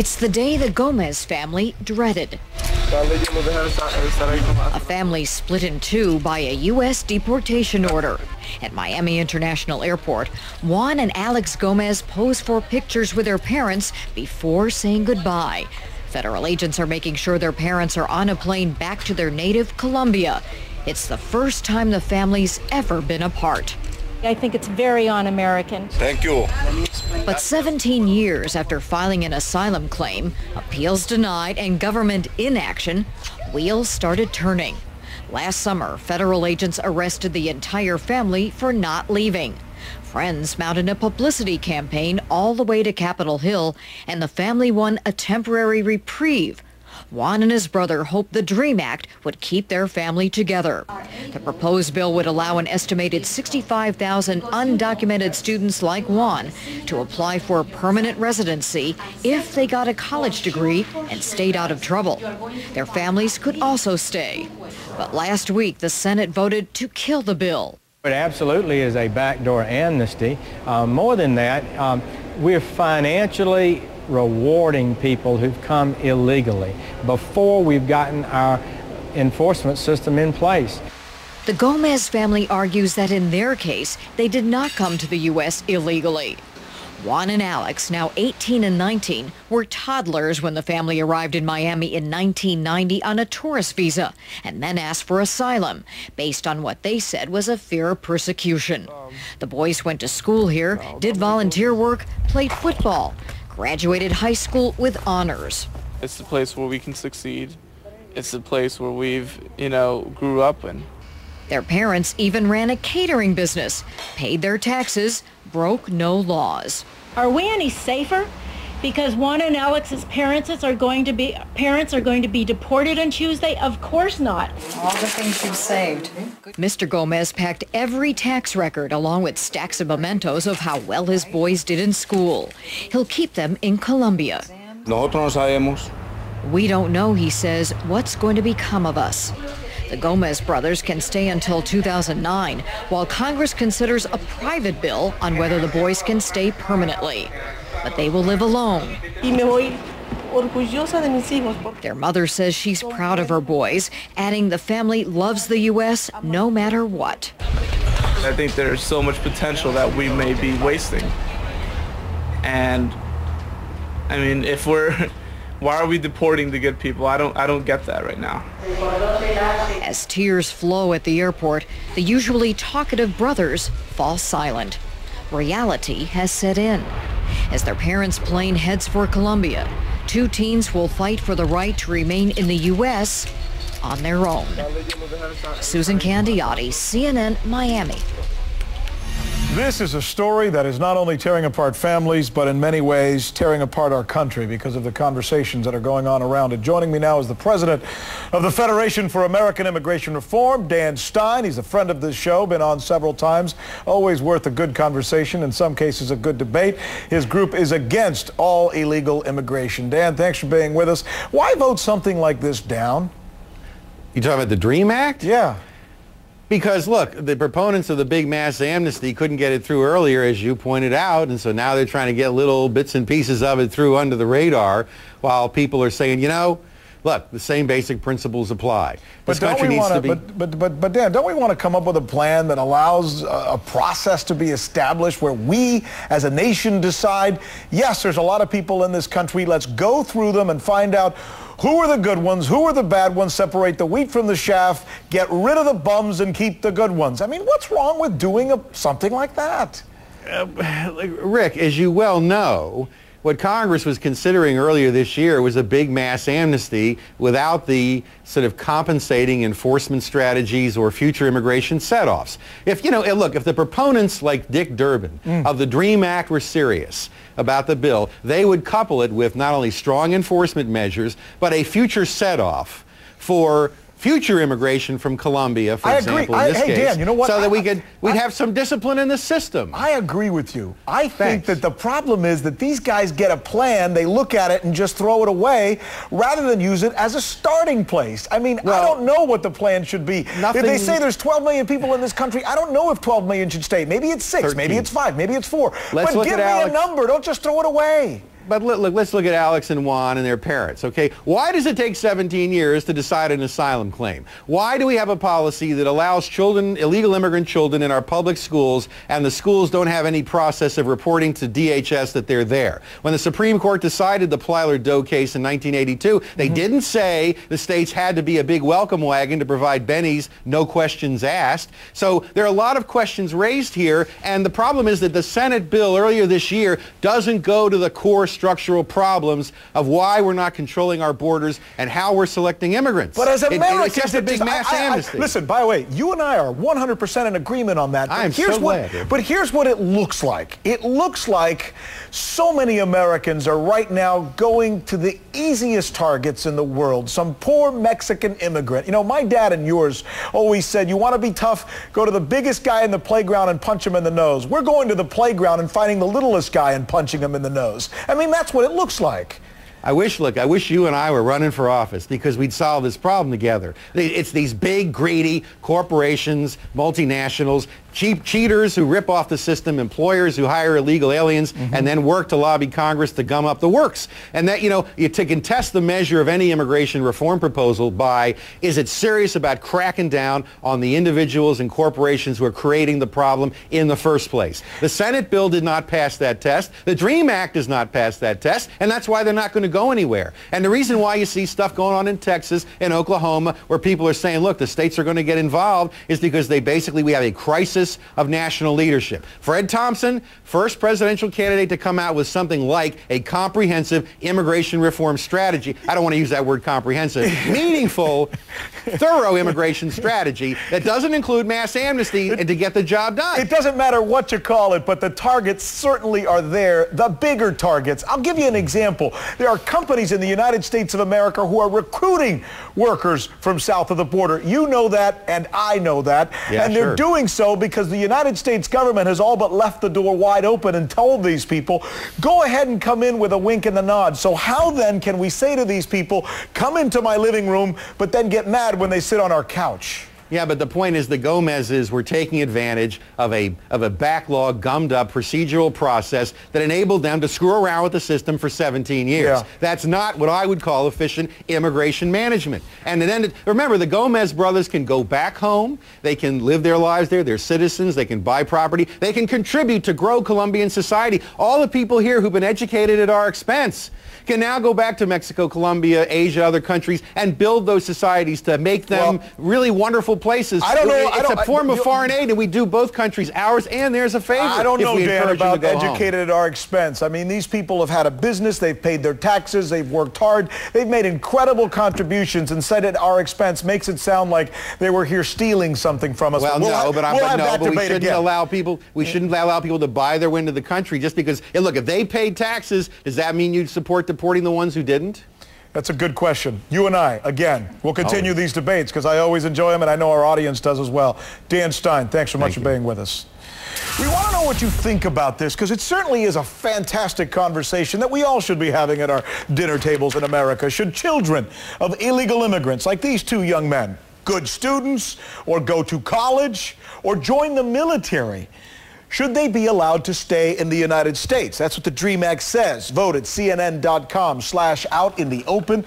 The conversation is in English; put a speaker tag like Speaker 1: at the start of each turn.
Speaker 1: It's the day the Gomez family dreaded. A family split in two by a U.S. deportation order. At Miami International Airport, Juan and Alex Gomez pose for pictures with their parents before saying goodbye. Federal agents are making sure their parents are on a plane back to their native Colombia. It's the first time the family's ever been apart.
Speaker 2: I think it's very un-American.
Speaker 3: Thank you.
Speaker 1: But 17 years after filing an asylum claim, appeals denied, and government inaction, wheels started turning. Last summer, federal agents arrested the entire family for not leaving. Friends mounted a publicity campaign all the way to Capitol Hill, and the family won a temporary reprieve Juan and his brother hoped the DREAM Act would keep their family together. The proposed bill would allow an estimated 65,000 undocumented students like Juan to apply for permanent residency if they got a college degree and stayed out of trouble. Their families could also stay. But last week, the Senate voted to kill the bill.
Speaker 4: It absolutely is a backdoor amnesty. Uh, more than that, um, we're financially rewarding people who've come illegally before we've gotten our enforcement system in place.
Speaker 1: The Gomez family argues that in their case, they did not come to the U.S. illegally. Juan and Alex, now 18 and 19, were toddlers when the family arrived in Miami in 1990 on a tourist visa and then asked for asylum based on what they said was a fear of persecution. The boys went to school here, did volunteer work, played football graduated high school with honors.
Speaker 5: It's the place where we can succeed. It's the place where we've, you know, grew up in.
Speaker 1: Their parents even ran a catering business, paid their taxes, broke no laws.
Speaker 2: Are we any safer? Because Juan and Alex's parents are going to be parents are going to be deported on Tuesday? Of course not.
Speaker 1: All the things you've saved. Mr. Gomez packed every tax record along with stacks of mementos of how well his boys did in school. He'll keep them in Colombia.
Speaker 3: Nosotros no sabemos.
Speaker 1: We don't know, he says, what's going to become of us. The Gomez brothers can stay until 2009, while Congress considers a private bill on whether the boys can stay permanently but they will live alone. Their mother says she's proud of her boys, adding the family loves the U.S. no matter what.
Speaker 5: I think there's so much potential that we may be wasting. And I mean, if we're, why are we deporting the good people? I don't, I don't get that right now.
Speaker 1: As tears flow at the airport, the usually talkative brothers fall silent. Reality has set in. As their parents' plane heads for Colombia, two teens will fight for the right to remain in the U.S. on their own. Susan Candiotti, CNN, Miami.
Speaker 6: This is a story that is not only tearing apart families, but in many ways tearing apart our country because of the conversations that are going on around it. Joining me now is the president of the Federation for American Immigration Reform, Dan Stein. He's a friend of this show, been on several times. Always worth a good conversation, in some cases a good debate. His group is against all illegal immigration. Dan, thanks for being with us. Why vote something like this down?
Speaker 7: You talking about the DREAM Act?
Speaker 6: Yeah.
Speaker 7: Because look, the proponents of the big mass amnesty couldn't get it through earlier, as you pointed out, and so now they're trying to get little bits and pieces of it through under the radar, while people are saying, you know, look, the same basic principles apply.
Speaker 6: This but country needs wanna, to be. But, but, but, but, Dan, don't we want to come up with a plan that allows a, a process to be established where we as a nation decide, yes, there's a lot of people in this country, let's go through them and find out who are the good ones? Who are the bad ones? Separate the wheat from the chaff. Get rid of the bums and keep the good ones. I mean, what's wrong with doing a, something like that?
Speaker 7: Uh, Rick, as you well know, what Congress was considering earlier this year was a big mass amnesty without the sort of compensating enforcement strategies or future immigration setoffs. If, you know, look, if the proponents like Dick Durbin mm. of the DREAM Act were serious about the bill, they would couple it with not only strong enforcement measures, but a future setoff for future immigration from Colombia, for
Speaker 6: I
Speaker 7: example,
Speaker 6: agree.
Speaker 7: in this
Speaker 6: I, hey,
Speaker 7: case,
Speaker 6: Dan, you know what?
Speaker 7: so
Speaker 6: I,
Speaker 7: that we could we'd have some discipline in the system.
Speaker 6: I agree with you. I think that the problem is that these guys get a plan, they look at it and just throw it away, rather than use it as a starting place. I mean, well, I don't know what the plan should be. Nothing, they say there's 12 million people in this country. I don't know if 12 million should stay. Maybe it's six. 13. Maybe it's five. Maybe it's four.
Speaker 7: Let's
Speaker 6: but give me
Speaker 7: Alex.
Speaker 6: a number. Don't just throw it away.
Speaker 7: But look, look, let's look at Alex and Juan and their parents, okay? Why does it take 17 years to decide an asylum claim? Why do we have a policy that allows children, illegal immigrant children in our public schools, and the schools don't have any process of reporting to DHS that they're there? When the Supreme Court decided the Plyler Doe case in 1982, they mm-hmm. didn't say the states had to be a big welcome wagon to provide bennies, no questions asked. So there are a lot of questions raised here, and the problem is that the Senate bill earlier this year doesn't go to the core structural problems of why we're not controlling our borders and how we're selecting immigrants.
Speaker 6: But as Americans,
Speaker 7: it, it's just a big mass I, I,
Speaker 6: amnesty. I, listen, by the way, you and I are 100% in agreement on that.
Speaker 7: I am here's so
Speaker 6: what,
Speaker 7: glad.
Speaker 6: But here's what it looks like. It looks like so many Americans are right now going to the easiest targets in the world. Some poor Mexican immigrant. You know, my dad and yours always said, you want to be tough, go to the biggest guy in the playground and punch him in the nose. We're going to the playground and finding the littlest guy and punching him in the nose. I mean, that's what it looks like.
Speaker 7: I wish, look, I wish you and I were running for office because we'd solve this problem together. It's these big, greedy corporations, multinationals, cheap cheaters who rip off the system, employers who hire illegal aliens, mm-hmm. and then work to lobby Congress to gum up the works. And that, you know, you, to contest the measure of any immigration reform proposal by, is it serious about cracking down on the individuals and corporations who are creating the problem in the first place? The Senate bill did not pass that test. The DREAM Act does not pass that test, and that's why they're not going to go anywhere. And the reason why you see stuff going on in Texas and Oklahoma where people are saying, look, the states are going to get involved is because they basically, we have a crisis of national leadership. Fred Thompson, first presidential candidate to come out with something like a comprehensive immigration reform strategy. I don't want to use that word comprehensive. Meaningful, thorough immigration strategy that doesn't include mass amnesty and to get the job done.
Speaker 6: It doesn't matter what you call it, but the targets certainly are there, the bigger targets. I'll give you an example. There are companies in the United States of America who are recruiting workers from south of the border. You know that, and I know that.
Speaker 7: Yeah,
Speaker 6: and they're
Speaker 7: sure.
Speaker 6: doing so because because the United States government has all but left the door wide open and told these people, go ahead and come in with a wink and a nod. So how then can we say to these people, come into my living room, but then get mad when they sit on our couch?
Speaker 7: Yeah, but the point is the Gomez's were taking advantage of a, of a backlog, gummed up procedural process that enabled them to screw around with the system for 17 years.
Speaker 6: Yeah.
Speaker 7: That's not what I would call efficient immigration management. And then, remember, the Gomez brothers can go back home. They can live their lives there. They're citizens. They can buy property. They can contribute to grow Colombian society. All the people here who've been educated at our expense can now go back to Mexico, Colombia, Asia, other countries, and build those societies to make them well, really wonderful places.
Speaker 6: I don't know.
Speaker 7: It's
Speaker 6: don't,
Speaker 7: a form I, of foreign aid, and we do both countries, ours and theirs, a favor. I
Speaker 6: don't know, Dan, about educated
Speaker 7: home.
Speaker 6: at our expense. I mean, these people have had a business. They've paid their taxes. They've worked hard. They've made incredible contributions, and said at our expense makes it sound like they were here stealing something from us.
Speaker 7: Well,
Speaker 6: we'll
Speaker 7: no,
Speaker 6: have,
Speaker 7: but,
Speaker 6: we'll
Speaker 7: but no, but we shouldn't
Speaker 6: again.
Speaker 7: allow people. We shouldn't allow people to buy their way into the country just because. Look, if they paid taxes, does that mean you'd support deporting the ones who didn't?
Speaker 6: That's a good question. You and I, again, we'll continue these debates because I always enjoy them and I know our audience does as well. Dan Stein, thanks so much
Speaker 7: Thank
Speaker 6: for
Speaker 7: you.
Speaker 6: being with us. We want to know what you think about this because it certainly is a fantastic conversation that we all should be having at our dinner tables in America. Should children of illegal immigrants like these two young men, good students, or go to college, or join the military, should they be allowed to stay in the United States? That's what the DREAM Act says. Vote at cnn.com slash out in the open.